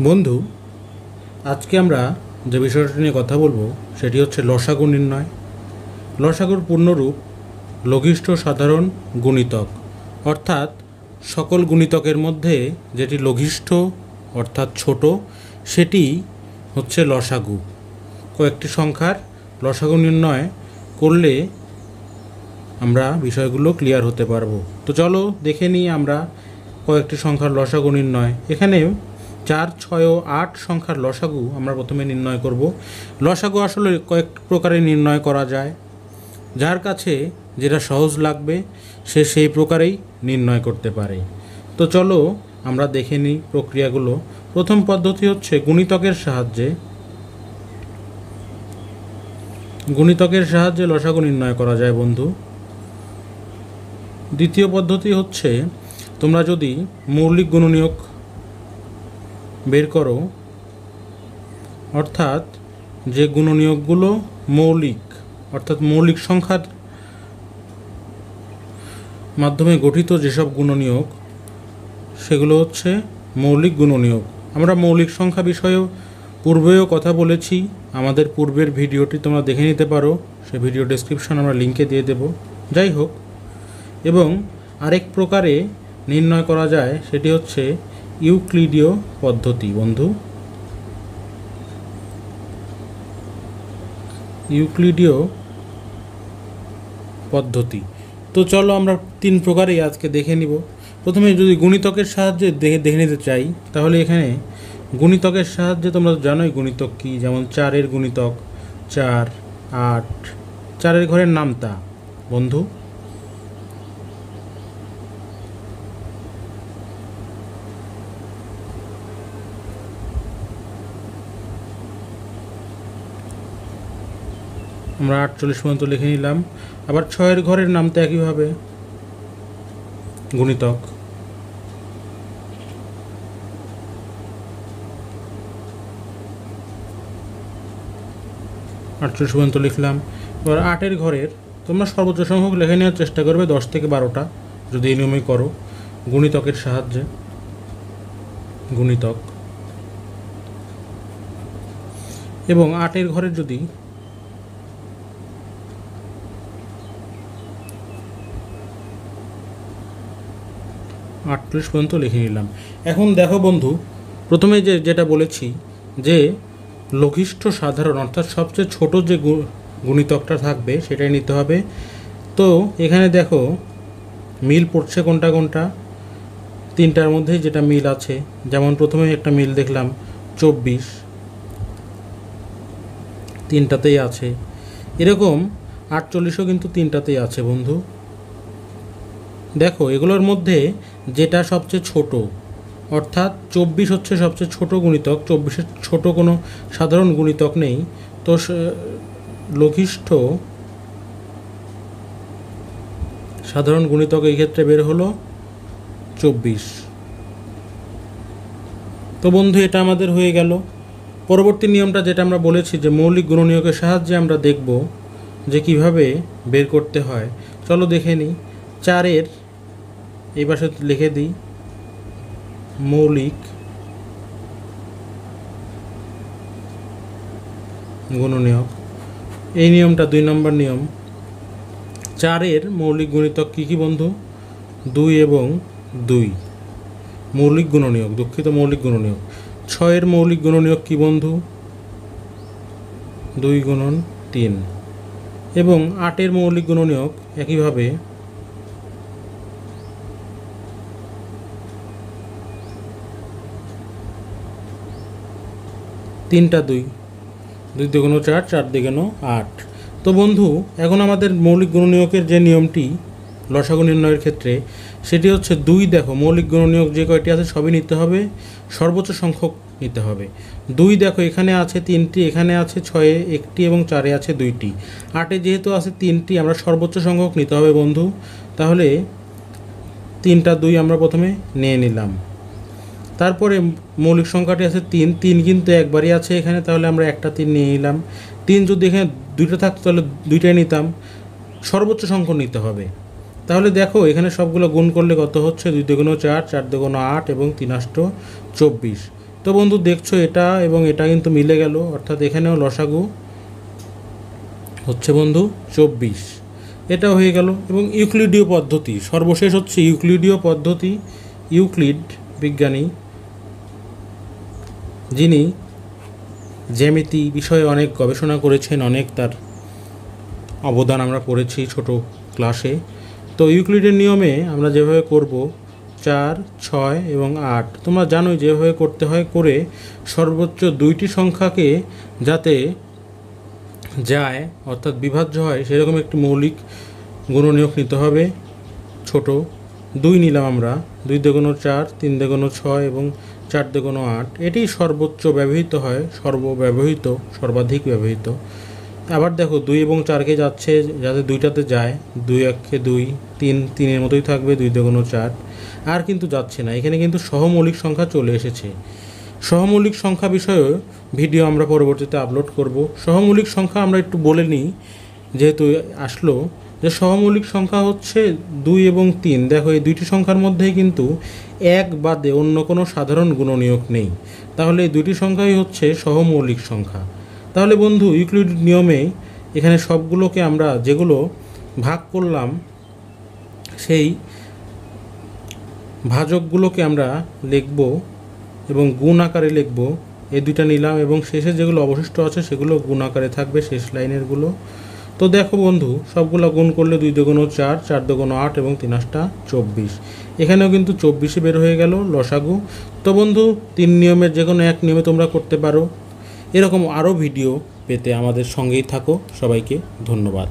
বন্ধু, আজকে আমরা যে বিষয়টি নিয়ে কথা বলব, সেটি হচ্ছে লসাগু নির্ণয়। লসাগুর পূর্ণরূপ লঘিষ্ঠ সাধারণ গুণিতক, অর্থাৎ সকল গুণিতকের মধ্যে যেটি লঘিষ্ঠ, অর্থাৎ ছোট, সেটি হচ্ছে লসাগু। কয়েকটি সংখ্যার লসাগু নির্ণয় করলে আমরা বিষয়গুলো ক্লিয়ার হতে পারব। তো চলো দেখে নিই আমরা কয়েকটি সংখ্যার লসাগু নির্ণয়। এখানে চার ছয় ও আট সংখ্যার লসাগু আমরা প্রথমে নির্ণয় করব। লসাগু আসলে কয়েক প্রকারে নির্ণয় করা যায়। যার কাছে যেটা সহজ লাগবে, সে সেই প্রকারেই নির্ণয় করতে পারে। তো চলো আমরা দেখে নিই প্রক্রিয়াগুলো। প্রথম পদ্ধতি হচ্ছে গুণিতকের সাহায্যে। গুণিতকের সাহায্যে লসাগু নির্ণয় করা যায় বন্ধু। দ্বিতীয় পদ্ধতি হচ্ছে তোমরা যদি মৌলিক গুণনীয়ক বের করো। অর্থাৎ যে গুণনীয়কগুলো মৌলিক, অর্থাৎ মৌলিক সংখ্যার মাধ্যমে গঠিত যেসব গুণনীয়ক, সেগুলো হচ্ছে মৌলিক গুণনীয়ক। আমরা মৌলিক সংখ্যা বিষয়েও পূর্বেও কথা বলেছি। আমাদের পূর্বের ভিডিওটি তোমরা দেখে নিতে পারো। সে ভিডিও ডেসক্রিপশন আমরা লিঙ্কে দিয়ে দেব। যাই হোক, এবং আরেক প্রকারে নির্ণয় করা যায়, সেটি হচ্ছে ইউক্লিডীয় পদ্ধতি, বন্ধু। ইউক্লিডীয় পদ্ধতি। তো চলো আমরা তিন প্রকারেই আজকে দেখে নিব। প্রথমে যদি গুণিতকের সাহায্যে দেখে দেখে নিতে চাই, তাহলে এখানে গুণিতকের সাহায্যে তোমরা জানোই গুণিতক কী। যেমন চারের গুণিতক, চার, আট। চারের ঘরের নামতা, বন্ধু। আমরা আটচল্লিশ পর্যন্ত লিখে নিলাম। আবার ছয়ের ঘরের নাম নামতে একইভাবে। গুণিতক। আটচল্লিশ পর্যন্ত লিখলাম। এবার আটের ঘরের তোমরা সর্বোচ্চ সংখ্যক লেখে নেওয়ার চেষ্টা করবে দশ থেকে বারোটা, যদি এই নিয়মে করো। গুণিতকের সাহায্যে। গুণিতক। এবং আটের ঘরের যদি আটত্রিশ পর্যন্ত লিখে নিলাম। এখন দেখো বন্ধু, প্রথমে যে যেটা বলেছি, যে লঘিষ্ঠ সাধারণ, অর্থাৎ সবচেয়ে ছোট যে গুণিতকটা থাকবে, সেটাই নিতে হবে। তো এখানে দেখো, মিল পড়ছে কোনটা কোনটা? তিনটার মধ্যে যেটা মিল আছে, যেমন প্রথমে একটা মিল দেখলাম, চব্বিশ। তিনটাতেই আছে। এরকম আটচল্লিশও কিন্তু তিনটাতেই আছে বন্ধু। দেখো, এগুলোর মধ্যে যেটা সবচেয়ে ছোট, অর্থাৎ চব্বিশ হচ্ছে সবচেয়ে ছোট গুণিতক, চব্বিশের ছোট কোনো সাধারণ গুণিতক নেই, তো লঘিষ্ঠ সাধারণ গুণিতক এই ক্ষেত্রে বের হলো চব্বিশ। তো বন্ধু, এটা আমাদের হয়ে গেল। পরবর্তী নিয়মটা যেটা আমরা বলেছি যে মৌলিক গুণনীয়কের সাহায্যে আমরা দেখব যে কীভাবে বের করতে হয়। চলো দেখে নিই। চারের এই পাশে লিখে দিই, মৌলিক গুণনীয়ক। এই নিয়মটা দুই নম্বর নিয়ম। চারের মৌলিক গুণিতক কী কী বন্ধু? দুই এবং দুই। মৌলিক গুণনীয়ক, দুঃখিত মৌলিক গুণনীয়ক। ছয়ের মৌলিক গুণনীয়ক কী বন্ধু? দুই গুণন তিন। এবং আটের মৌলিক গুণনীয়ক একইভাবে তিনটা দুই। দুই দুগুণ চার চার দুগুণ আট। তো বন্ধু, এখন আমাদের মৌলিক গুণনীয়কের যে নিয়মটি, লসাগু নির্ণয়ের ক্ষেত্রে, সেটি হচ্ছে দুই দেখো, মৌলিক গুণনীয়ক যে কয়টি আছে সবই নিতে হবে, সর্বোচ্চ সংখ্যক নিতে হবে। দুই দেখো, এখানে আছে তিনটি, এখানে আছে ছয়ে একটি এবং চারে আছে দুইটি। আটে যেহেতু আছে তিনটি, আমরা সর্বোচ্চ সংখ্যক নিতে হবে বন্ধু। তাহলে তিনটা দুই আমরা প্রথমে নিয়ে নিলাম। তারপরে মৌলিক সংখ্যাটি আছে তিন। তিন কিন্তু একবারই আছে এখানে, তাহলে আমরা একটা তিন নিয়ে নিলাম। তিন যদি এখানে দুইটা থাকতো, তাহলে দুইটাই নিতাম। সর্বোচ্চ সংখ্যক নিতে হবে। তাহলে দেখো, এখানে সবগুলো গুণ করলে কত হচ্ছে? দুই দুগুণ চার চার দুগুণ আট এবং তিন আষ্ট চব্বিশ। তো বন্ধু, দেখছ এটা এবং এটা কিন্তু মিলে গেল। অর্থাৎ এখানেও লসাগু হচ্ছে বন্ধু চব্বিশ। এটা হয়ে গেল। এবং ইউক্লিডীয় পদ্ধতি, সর্বশেষ হচ্ছে ইউক্লিডীয় পদ্ধতি, ইউক্লিড বিজ্ঞানী যিনি জ্যামিতি বিষয়ে অনেক গবেষণা করেছেন, অনেক তার অবদান আমরা পড়েছি ছোট ক্লাসে। তো ইউক্লিডের নিয়মে আমরা যেভাবে করব, চার, ছয় এবং আট, তোমরা জানোই যেভাবে করতে হয় করে সর্বোচ্চ দুইটি সংখ্যাকে যাতে যায়, অর্থাৎ বিভাজ্য হয়, সেরকম একটি মৌলিক গুণনীয়ক নিতে হবে। ছোট, দুই নিলাম আমরা, দুই দেগুনো চার, তিন দেগুনো ছয় এবং চার দেগুনো আট এটি সর্বোচ্চ ব্যবহৃত হয়, সর্বব্যবহৃত, সর্বাধিক ব্যবহৃত। আবার দেখো, দুই এবং চারকে যাচ্ছে যাতে দুইটাতে যায়, দুই একে দুই, তিন, তিনের মতোই থাকবে, দুই দেগুনো চার, আর কিন্তু যাচ্ছে না। এখানে কিন্তু সহমৌলিক সংখ্যা চলে এসেছে। সহমৌলিক সংখ্যা বিষয়ে ভিডিও আমরা পরবর্তীতে আপলোড করব। সহমৌলিক সংখ্যা আমরা একটু বলে নিই, যেহেতু আসলো যে সহমৌলিক সংখ্যা হচ্ছে দুই এবং তিন। দেখো, এই দুইটি সংখ্যার মধ্যেই কিন্তু এক বাদে অন্য কোনো সাধারণ গুণনীয়ক নেই। তাহলে এই দুইটি সংখ্যাই হচ্ছে সহমৌলিক সংখ্যা। তাহলে বন্ধু, ইউক্লিড নিয়মে এখানে সবগুলোকে আমরা যেগুলো ভাগ করলাম, সেই ভাজকগুলোকে আমরা লিখব এবং গুণ আকারে লিখব। এই দুইটা নিলাম এবং শেষে যেগুলো অবশিষ্ট আছে সেগুলো গুণ আকারে থাকবে শেষ লাইনেরগুলো। তো দেখো বন্ধু, সবগুলো গুণ করলে দুই দোগুনো চার চার দোগুনো আট এবং তিন আটটা চব্বিশ। এখানেও কিন্তু চব্বিশে বের হয়ে গেল লসাগু। তো বন্ধু, তিন নিয়মের যে কোনো এক নিয়মে তোমরা করতে পারো। এরকম আরও ভিডিও পেতে আমাদের সঙ্গেই থাকো। সবাইকে ধন্যবাদ।